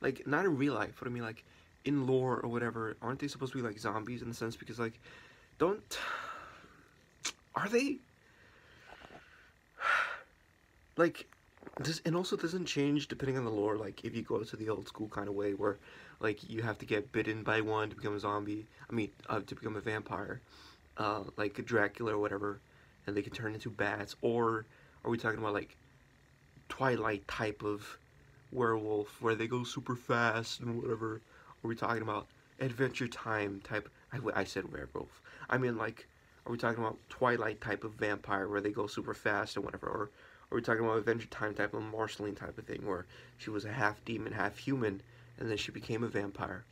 like not in real life, but I mean like in lore or whatever, aren't they supposed to be like zombies in the sense? Because like, don't are they? Like, this and also doesn't change depending on the lore. Like if you go to the old school kind of way where like you have to get bitten by one to become a zombie. I mean, uh, to become a vampire, uh, like Dracula or whatever, and they can turn into bats. Or are we talking about like Twilight type of werewolf where they go super fast and whatever? Are we talking about Adventure Time type? I, I said werewolf. I mean like, are we talking about Twilight type of vampire where they go super fast and whatever? Or are we talking about Adventure Time type of Marceline type of thing where she was a half demon, half human, and then she became a vampire?